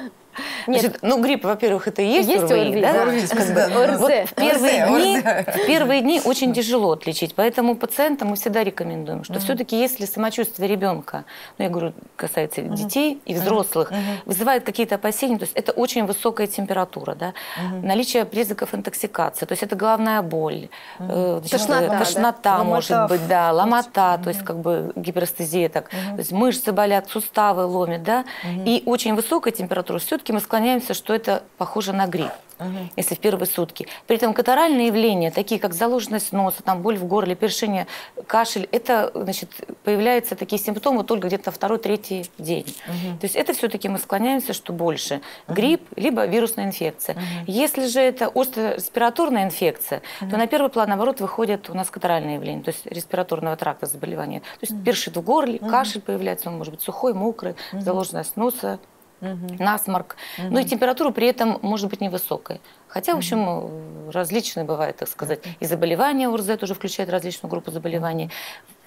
[SPEAKER 5] Нет. Значит, ну, грипп, во-первых, это и есть, есть ОРВИ, ОРВИ, да? ОРВИ,
[SPEAKER 2] да. ОРЗ. Вот
[SPEAKER 5] в, первые ОРЗ, дни, в первые дни очень тяжело отличить, поэтому пациентам мы всегда рекомендуем, что uh-huh. все-таки если самочувствие ребенка, ну, я говорю, касается uh-huh. детей и взрослых, uh-huh. вызывает какие-то опасения, то есть это очень высокая температура, да, uh-huh. наличие признаков интоксикации, то есть это головная боль, uh-huh. значит, тошнота, тошнота да? может ломота. быть, да, ломота, uh-huh. то есть как бы гиперестезия, так, uh-huh. то есть мышцы болят, суставы ломят, да, uh-huh. и очень высокая температура все все-таки мы склоняемся, что это похоже на грипп, угу. если в первые сутки. При этом катаральные явления, такие как заложенность носа, там боль в горле, першение, кашель, это значит, появляются такие симптомы только где-то второй-третий день. Угу. То есть это все-таки мы склоняемся, что больше угу. грипп, либо вирусная инфекция. Угу. Если же это острая респираторная инфекция, угу. то на первый план, наоборот, выходят у нас катаральные явления, то есть респираторного тракта заболевания. То есть угу. першит в горле, угу. кашель появляется, он может быть сухой, мокрый, угу. заложенность носа, угу. насморк. Угу. Ну и температура при этом может быть невысокой. Хотя, в общем, различные бывают, так сказать, и заболевания ОРЗ тоже включает различную группу заболеваний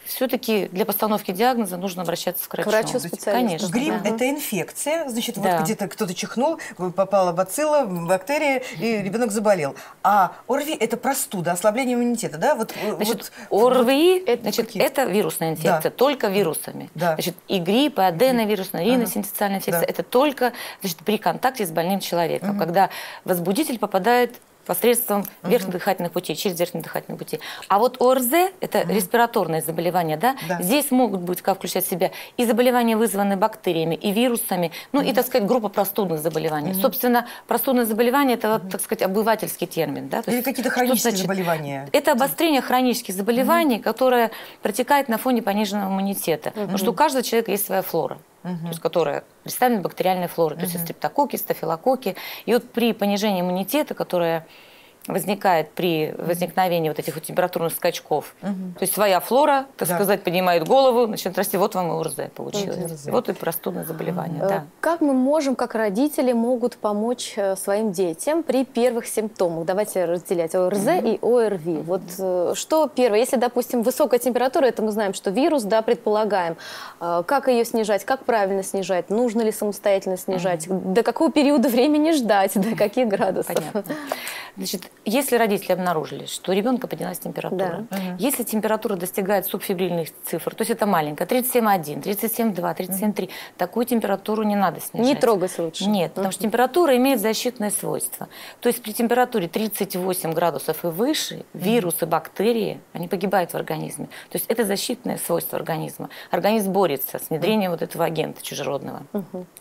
[SPEAKER 5] все-таки для постановки диагноза нужно обращаться к врачу.
[SPEAKER 2] К врачу специалисту.
[SPEAKER 1] Конечно. Грипп да. – это инфекция, значит, да. вот где-то кто-то чихнул, попала бацилла, бактерия, и ребенок заболел. А ОРВИ – это простуда, ослабление иммунитета, да?
[SPEAKER 5] Вот, значит, вот, ОРВИ вот, значит, это вирусная инфекция, да. только вирусами. Да. Значит, и грипп, и аденовирусная, и риносинтециальная инфекция да. – это только значит, при контакте с больным человеком, угу. когда возбудитель попадает посредством верхних дыхательных путей, через верхние дыхательные пути. А вот ОРЗ – это респираторные заболевания, да?
[SPEAKER 1] Да.
[SPEAKER 5] Здесь могут быть, как включать в себя, и заболевания, вызванные бактериями, и вирусами, ну и, так сказать, группа простудных заболеваний. Собственно, простудные заболевания – это, так сказать, обывательский термин, да? То
[SPEAKER 1] Или какие-то хронические
[SPEAKER 5] значит?
[SPEAKER 1] заболевания.
[SPEAKER 5] Это обострение хронических заболеваний, которое протекает на фоне пониженного иммунитета. Потому что у каждого человека есть своя флора. То есть, которая представлена бактериальной флорой, то есть стрептококки, стафилококки. И вот при понижении иммунитета, которое возникает при возникновении вот этих вот температурных скачков. То есть своя флора, так
[SPEAKER 1] Да.
[SPEAKER 5] сказать, поднимает голову, начинает расти. Вот вам и ОРЗ получилось.
[SPEAKER 1] ОРЗ.
[SPEAKER 5] Вот и простудное заболевание,
[SPEAKER 2] Э,
[SPEAKER 5] да.
[SPEAKER 2] Как мы можем, как родители, могут помочь э, своим детям при первых симптомах? Давайте разделять ОРЗ и ОРВИ. Вот э, что первое? Если, допустим, высокая температура, это мы знаем, что вирус, да, предполагаем. Как ее снижать? Как правильно снижать? Нужно ли самостоятельно снижать? До какого периода времени ждать? До каких градусов?
[SPEAKER 5] Понятно. Значит, если родители обнаружили, что у ребенка поднялась температура, если температура достигает субфибрильных цифр, то есть это маленькая, 37,1, 37,2, 37,3, такую температуру не надо снижать.
[SPEAKER 2] Не трогать лучше.
[SPEAKER 5] Нет, потому что температура имеет защитное свойство. То есть при температуре 38 градусов и выше вирусы, бактерии, они погибают в организме. То есть это защитное свойство организма. Организм борется с внедрением вот этого агента чужеродного.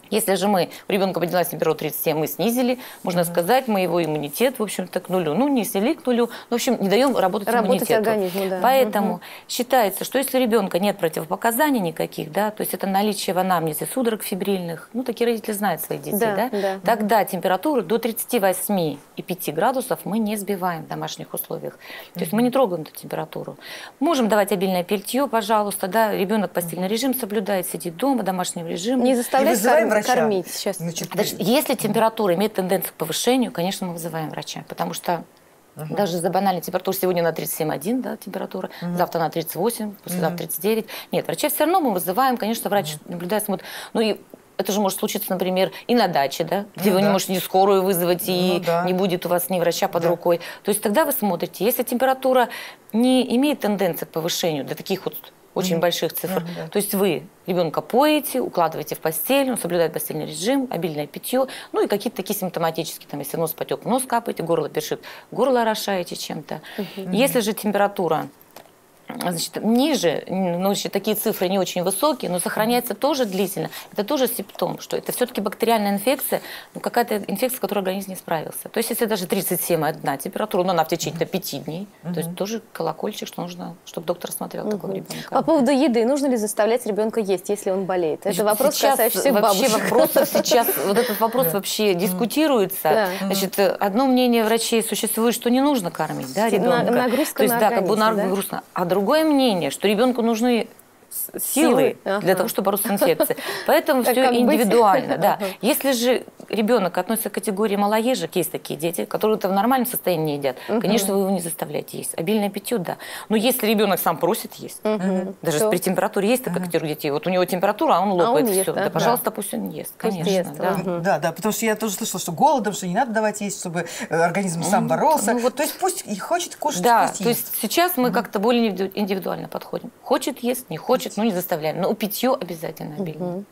[SPEAKER 5] Если же мы, у ребенка поднялась температура 37, мы снизили, можно сказать, мы его иммунитет, в общем-то, к нулю. Ну, не снесли к нулю, но, в общем, не даем работать,
[SPEAKER 2] Работать
[SPEAKER 5] иммунитету.
[SPEAKER 2] организму, да.
[SPEAKER 5] Поэтому считается, что если у ребенка нет противопоказаний никаких, да, то есть это наличие в анамнезе судорог фибрильных, ну, такие родители знают своих детей,
[SPEAKER 2] Да,
[SPEAKER 5] да,
[SPEAKER 2] да.
[SPEAKER 5] тогда температуру до 38,5 градусов мы не сбиваем в домашних условиях. То есть мы не трогаем эту температуру. Можем давать обильное питье, пожалуйста, да, ребенок постельный режим соблюдает, сидит дома, домашний режим.
[SPEAKER 2] Не корм-
[SPEAKER 1] врача.
[SPEAKER 2] кормить сейчас.
[SPEAKER 1] Значит,
[SPEAKER 5] Значит, если температура имеет тенденцию к повышению, конечно, мы вызываем врача, потому что даже за банальной температурой сегодня на 37,1 да, температура, завтра на 38, послезавтра 39. Нет, врача все равно мы вызываем, конечно, врач наблюдает, смотрит. Ну и это же может случиться, например, и на даче, да, где
[SPEAKER 1] Ну
[SPEAKER 5] вы
[SPEAKER 1] да.
[SPEAKER 5] не можете ни скорую вызвать, и
[SPEAKER 1] Ну да.
[SPEAKER 5] не будет у вас ни врача под
[SPEAKER 1] Да.
[SPEAKER 5] рукой. То есть тогда вы смотрите, если температура не имеет тенденции к повышению до таких вот очень больших цифр,
[SPEAKER 1] да.
[SPEAKER 5] то есть вы ребенка поете, укладываете в постель, он соблюдает постельный режим, обильное питье, ну и какие-то такие симптоматические, там, если нос потек, нос капаете, горло першит, горло орошаете чем-то. Если же температура значит, ниже, ну, значит, такие цифры не очень высокие, но сохраняется тоже длительно. Это тоже симптом, что это все-таки бактериальная инфекция, ну, какая-то инфекция, с которой организм не справился. То есть, если даже 37,1 температура, но она в течение до 5 дней, то есть тоже колокольчик, что нужно, чтобы доктор осмотрел такого ребенка.
[SPEAKER 2] По поводу еды, нужно ли заставлять ребенка есть, если он болеет? Это
[SPEAKER 5] Значит,
[SPEAKER 2] вопрос,
[SPEAKER 5] сейчас
[SPEAKER 2] касающийся
[SPEAKER 5] вообще
[SPEAKER 2] бабушек.
[SPEAKER 5] вопросов сейчас, вот этот вопрос вообще дискутируется. Значит, одно мнение врачей существует, что не нужно кормить, да, ребенка.
[SPEAKER 2] нагрузка
[SPEAKER 5] То есть, да, как бы нагрузка. А другое мнение, что ребенку нужны силы
[SPEAKER 2] Силы, ага.
[SPEAKER 5] для того, чтобы бороться с инфекцией. Поэтому все индивидуально. Да. Если же ребенок относится к категории малоежек, есть такие дети, которые-то в нормальном состоянии не едят, конечно, вы его не заставляете есть. Обильное питье, да. Но если ребенок сам просит есть, даже
[SPEAKER 2] То-
[SPEAKER 5] при температуре есть такая категория детей, вот у него температура, а он лопает
[SPEAKER 2] ест,
[SPEAKER 5] все.
[SPEAKER 2] да?
[SPEAKER 5] Да, пожалуйста, пусть он ест, конечно.
[SPEAKER 2] ест,
[SPEAKER 5] да.
[SPEAKER 2] ага.
[SPEAKER 1] Да, да, потому что я тоже слышала, что голодом, что не надо давать есть, чтобы э, организм сам боролся.
[SPEAKER 5] ну вот-
[SPEAKER 1] То есть пусть и хочет кушать,
[SPEAKER 5] Да,
[SPEAKER 1] пусть
[SPEAKER 5] то
[SPEAKER 1] ест.
[SPEAKER 5] есть сейчас мы как-то более индивиду- индивидуально подходим. Хочет ест, не хочет, ну не заставляем. Но питье обязательно обильное.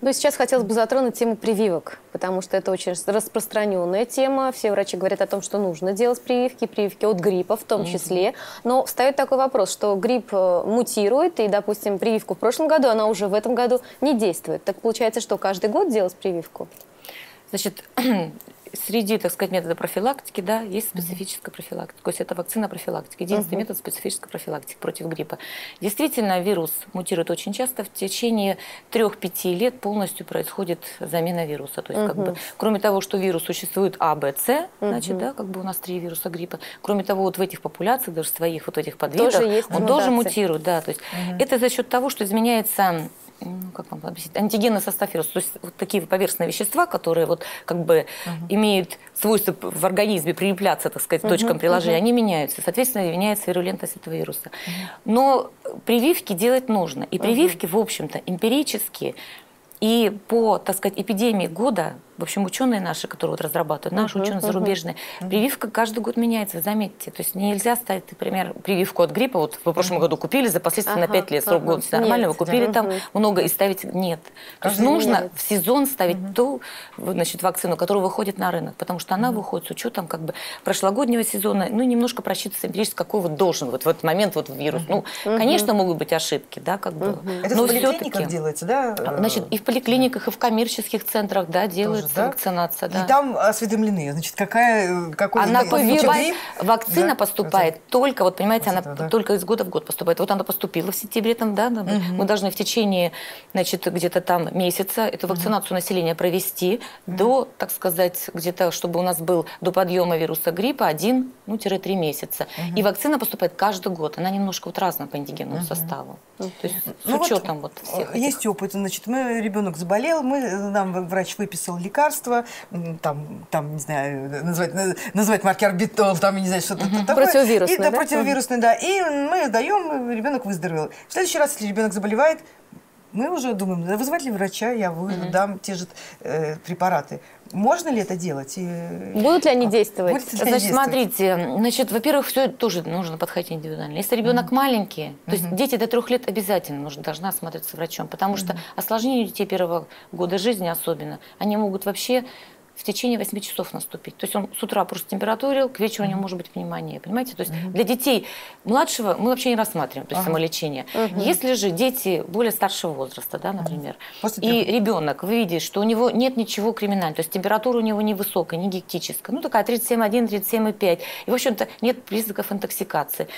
[SPEAKER 2] Ну и сейчас хотелось бы затронуть тему прививок, потому что это очень распространенная тема. Все врачи говорят о том, что нужно делать прививки, прививки от гриппа в том числе. Но встает такой вопрос, что грипп э, мутирует, и, допустим, прививку в прошлом году, она уже в этом году не действует. Так получается, что каждый год делать прививку?
[SPEAKER 5] Значит, среди, так сказать, метода профилактики, да, есть специфическая профилактика. То есть это вакцина профилактики, единственный метод специфической профилактики против гриппа. Действительно, вирус мутирует очень часто. В течение 3-5 лет полностью происходит замена вируса. То есть, как бы, кроме того, что вирус существует А, Б, С, значит, да, как бы у нас три вируса гриппа. Кроме того, вот в этих популяциях, даже своих вот этих подвидах,
[SPEAKER 2] Тоже
[SPEAKER 5] он тоже
[SPEAKER 2] мутации.
[SPEAKER 5] мутирует, да. То есть это за счет того, что изменяется ну, как вам объяснить, антигенный состав вируса. То есть вот такие поверхностные вещества, которые вот как бы имеют свойство в организме прилепляться, так сказать, к точкам приложения, они меняются. Соответственно, меняется вирулентность этого вируса. Но прививки делать нужно. И прививки, в общем-то, эмпирически и по, так сказать, эпидемии года в общем, ученые наши, которые вот разрабатывают, наши uh-huh, ученые uh-huh. зарубежные, прививка каждый год меняется, вы заметьте. То есть нельзя ставить, например, прививку от гриппа, вот в прошлом году купили, запаслись ага, на 5 лет, срок ага. годности нормально, вы купили да. там uh-huh. много и ставить нет. То есть нужно в сезон ставить uh-huh. ту значит, вакцину, которая выходит на рынок, потому что она uh-huh. выходит с учетом как бы прошлогоднего сезона, ну, немножко просчитывается эмпирически, какой вот должен вот в этот момент вот вирус. Uh-huh. Ну, uh-huh. конечно, могут быть ошибки, да, как бы.
[SPEAKER 1] Uh-huh. Это но в поликлиниках делается, да?
[SPEAKER 5] Значит, и в поликлиниках, и в коммерческих центрах, да, делается Тоже, да? вакцинация, да.
[SPEAKER 1] И там осведомлены, значит, какая, какой
[SPEAKER 5] она поступает, вакцина да? поступает это, только, вот понимаете, вот она да. только из года в год поступает. Вот она поступила в сентябре, там, да, угу. мы должны в течение, значит, где-то там месяца эту вакцинацию угу. населения провести угу. до, так сказать, где-то, чтобы у нас был до подъема вируса гриппа один, ну, три месяца. Угу. И вакцина поступает каждый год. Она немножко вот разная по антигенному угу. составу. То есть с ну учетом вот, вот всех
[SPEAKER 1] Есть
[SPEAKER 5] этих...
[SPEAKER 1] опыт. Значит, мы, ребенок заболел, мы, нам врач выписал лекарство, там, там, не знаю, назвать, назвать марки орбитол, там, не знаю, что-то угу.
[SPEAKER 2] такое. Противовирусный,
[SPEAKER 1] и, да? Противовирусный, да. И мы даем, ребенок выздоровел. В следующий раз, если ребенок заболевает, мы уже думаем, вызвать ли врача, я вы, угу. дам те же э, препараты. Можно ли это делать? И...
[SPEAKER 2] Будут ли они действовать? Будет
[SPEAKER 5] ли значит, действовать? смотрите, значит, во-первых, все тоже нужно подходить индивидуально. Если ребенок угу. маленький, то угу. есть дети до трех лет обязательно нужно, должна осмотреться врачом, потому угу. что осложнения детей первого года жизни особенно, они могут вообще в течение 8 часов наступить. То есть он с утра просто температурил, к вечеру у него может быть пневмония. Понимаете? То есть mm для детей младшего мы вообще не рассматриваем, то есть ага. самолечение. Угу. Если же дети более старшего возраста, да, например, После и ребенок, вы видите, что у него нет ничего криминального, то есть температура у него не высокая, не гектическая, ну такая 37,1, 37,5. И, в общем-то, нет признаков интоксикации.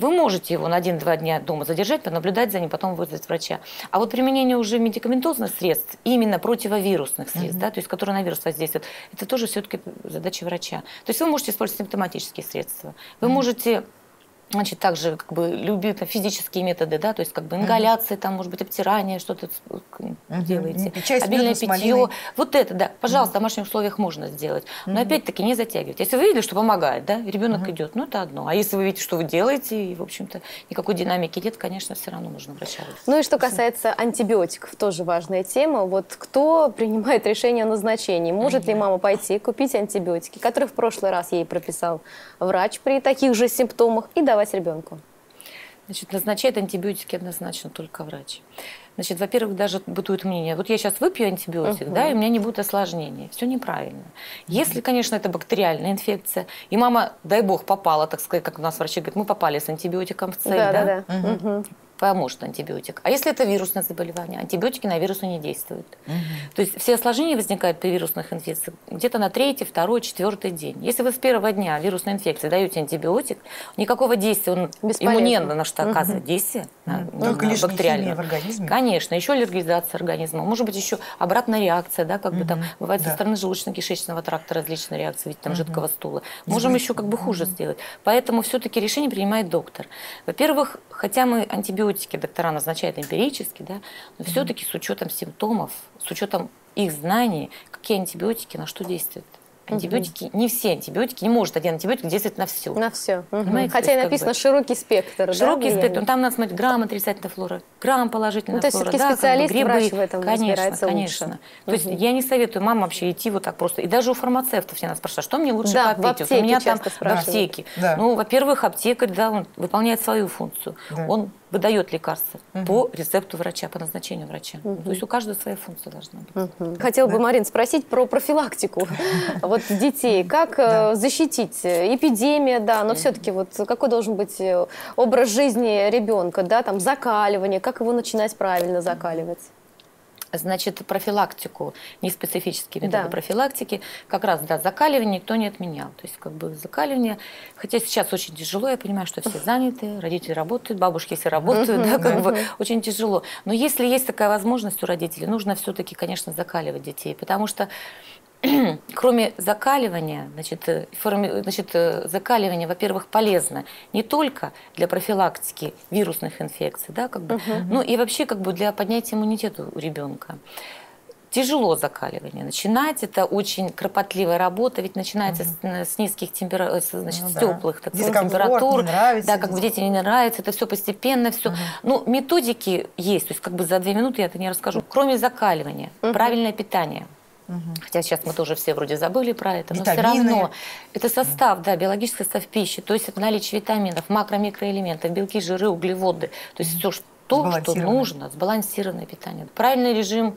[SPEAKER 5] Вы можете его на один-два дня дома задержать, понаблюдать за ним, потом вызвать врача. А вот применение уже медикаментозных средств, именно противовирусных средств, mm-hmm. да, то есть которые на вирус воздействуют, это тоже все-таки задача врача. То есть вы можете использовать симптоматические средства. Вы mm-hmm. можете Значит, также как бы любые там, физические методы, да, то есть как бы ингаляции, там, может быть, обтирание, что-то uh-huh. делаете,
[SPEAKER 1] Чай обильное питье.
[SPEAKER 5] Вот это, да, пожалуйста, в домашних условиях можно сделать. Но опять-таки не затягивать. Если вы видели, что помогает, да, ребенок идет, ну это одно. А если вы видите, что вы делаете, и, в общем-то, никакой динамики нет, конечно, все равно нужно обращаться.
[SPEAKER 2] Ну и что касается антибиотиков, тоже важная тема. Вот кто принимает решение о назначении? Может ли мама пойти купить антибиотики, которые в прошлый раз ей прописал врач при таких же симптомах, и давать давать ребенку?
[SPEAKER 5] Значит, назначает антибиотики однозначно только врач. Значит, во-первых, даже бытует мнение, вот я сейчас выпью антибиотик, uh-huh. да, и у меня не будет осложнений. Все неправильно. Если, конечно, это бактериальная инфекция, и мама, дай бог, попала, так сказать, как у нас врачи говорят, мы попали с антибиотиком в цель, да? да? да. Угу. Угу поможет антибиотик. А если это вирусное заболевание, антибиотики на вирусы не действуют. Угу. То есть все осложнения возникают при вирусных инфекциях где-то на третий, второй, четвертый день. Если вы с первого дня вирусной инфекции даете антибиотик, никакого действия, он ему не на что оказывает угу. действие на,
[SPEAKER 1] на, на бактериальное. в организме.
[SPEAKER 5] Конечно, еще аллергизация организма, может быть еще обратная реакция, да, как угу. бы там бывает да. со стороны желудочно-кишечного тракта различные реакции, видите, там угу. жидкого стула. Можем еще как бы хуже угу. сделать. Поэтому все-таки решение принимает доктор. Во-первых, хотя мы антибиотики антибиотики доктора назначают эмпирически, да, но mm-hmm. все-таки с учетом симптомов, с учетом их знаний, какие антибиотики на что действуют. Антибиотики, угу. не все антибиотики, не может один антибиотик действовать на все.
[SPEAKER 2] На все. Угу. Хотя и написано бы, широкий спектр.
[SPEAKER 5] Широкий да, спектр. Там надо смотреть грамм отрицательной флоры, грамм положительной ну,
[SPEAKER 2] то есть
[SPEAKER 5] флоры.
[SPEAKER 2] Да, специалист,
[SPEAKER 5] грибы.
[SPEAKER 2] врач в этом
[SPEAKER 5] конечно, конечно.
[SPEAKER 2] Лучше.
[SPEAKER 5] То есть я не советую мамам вообще идти вот так просто. И даже у фармацевтов все нас спрашивают, что мне лучше да, попить?
[SPEAKER 2] вот у меня
[SPEAKER 5] там в аптеке. Да. Ну, во-первых, аптекарь, да, он выполняет свою функцию. Да. Он выдает лекарства угу. по рецепту врача, по назначению врача. Угу. То есть у каждого своя функция должна быть.
[SPEAKER 2] Угу. Хотела бы, Марин, спросить про профилактику вот детей. Как э, защитить? Эпидемия, да, но все-таки вот какой должен быть э, образ жизни ребенка, да, там закаливание, как его начинать правильно закаливать?
[SPEAKER 5] Значит, профилактику, неспецифические методы да. профилактики, как раз, да, закаливание никто не отменял. То есть, как бы закаливание, хотя сейчас очень тяжело, я понимаю, что все заняты, родители работают, бабушки все работают, да, как бы очень тяжело. Но если есть такая возможность у родителей, нужно все-таки, конечно, закаливать детей, потому что кроме закаливания, значит, э, форми, значит, э, закаливание, во-первых, полезно не только для профилактики вирусных инфекций, да, как бы, угу. ну и вообще как бы для поднятия иммунитета у ребенка. Тяжело закаливание начинать, это очень кропотливая работа, ведь начинается угу. с, с низких температур, э, значит, ну, с теплых так сказать, температур,
[SPEAKER 1] нравится,
[SPEAKER 5] да, как бы детям не нравится, это все постепенно, все. Угу. Ну, методики есть, то есть как бы за две минуты я это не расскажу. Кроме закаливания, угу. правильное питание – Хотя сейчас мы тоже все вроде забыли про это, но все равно это состав, да, биологический состав пищи, то есть это наличие витаминов, макро-микроэлементов, белки, жиры, углеводы, то есть все, что, что нужно, сбалансированное питание, правильный режим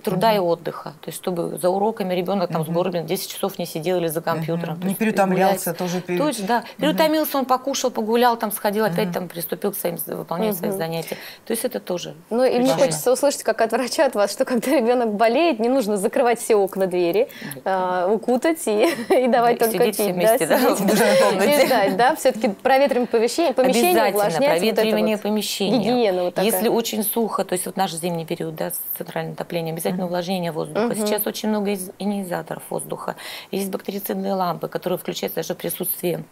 [SPEAKER 5] труда и отдыха, то есть чтобы за уроками ребенок там сгорблен 10 часов не сидел или за компьютером. то
[SPEAKER 1] Не
[SPEAKER 5] есть
[SPEAKER 1] переутомлялся тоже. пере-
[SPEAKER 5] Точно, да. Переутомился, он покушал, погулял, там сходил, опять там приступил к своим выполнению своих занятий. То есть это тоже.
[SPEAKER 2] Ну и мне хочется услышать, как от врача от вас, что когда ребенок болеет, не нужно закрывать все окна, двери, а, укутать и, и давать
[SPEAKER 5] Да,
[SPEAKER 2] только
[SPEAKER 5] сидеть
[SPEAKER 2] пить.
[SPEAKER 5] вместе, да,
[SPEAKER 2] сидеть
[SPEAKER 5] одной комнате.
[SPEAKER 2] и ждать, да, все-таки проветриваем помещение, помещение
[SPEAKER 5] Обязательно
[SPEAKER 2] увлажнять. вот это
[SPEAKER 5] проветривание
[SPEAKER 2] вот.
[SPEAKER 5] помещения.
[SPEAKER 2] Гигиена вот такая.
[SPEAKER 5] Если очень сухо, то есть вот наш зимний период, да, с центральным отоплением, обязательно увлажнение воздуха. Сейчас очень много из- ионизаторов воздуха. Есть бактерицидные лампы, которые включаются даже в присутствии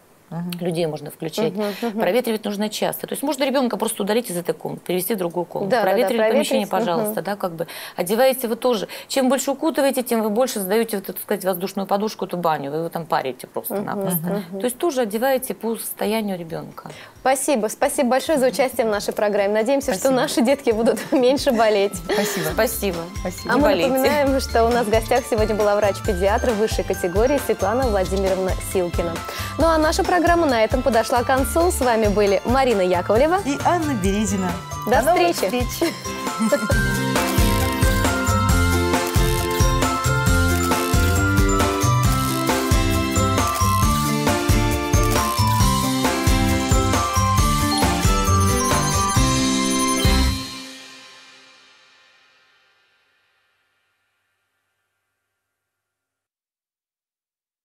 [SPEAKER 5] людей можно включать. Проветривать нужно часто. То есть можно ребенка просто удалить из этой комнаты, перевести в другую комнату.
[SPEAKER 2] Да, да, да,
[SPEAKER 5] Проветрили помещение, пожалуйста, да, как бы. Одеваете вы тоже. Чем больше укутываете, тем вы больше создаете, вот, так сказать, воздушную подушку, эту баню. Вы его там парите просто-напросто. То есть тоже одеваете по состоянию ребенка.
[SPEAKER 2] Спасибо, спасибо большое за участие в нашей программе. Надеемся, что
[SPEAKER 1] Спасибо.
[SPEAKER 2] наши детки будут меньше болеть.
[SPEAKER 1] Спасибо.
[SPEAKER 5] Спасибо.
[SPEAKER 1] Спасибо.
[SPEAKER 2] А мы
[SPEAKER 5] болейте.
[SPEAKER 2] напоминаем, что у нас в гостях сегодня была врач-педиатр высшей категории Светлана Владимировна Силкина. Ну а наша программа на этом подошла к концу. С вами были Марина Яковлева.
[SPEAKER 1] И Анна Березина.
[SPEAKER 2] До
[SPEAKER 1] новых
[SPEAKER 2] встречи.
[SPEAKER 1] встреч.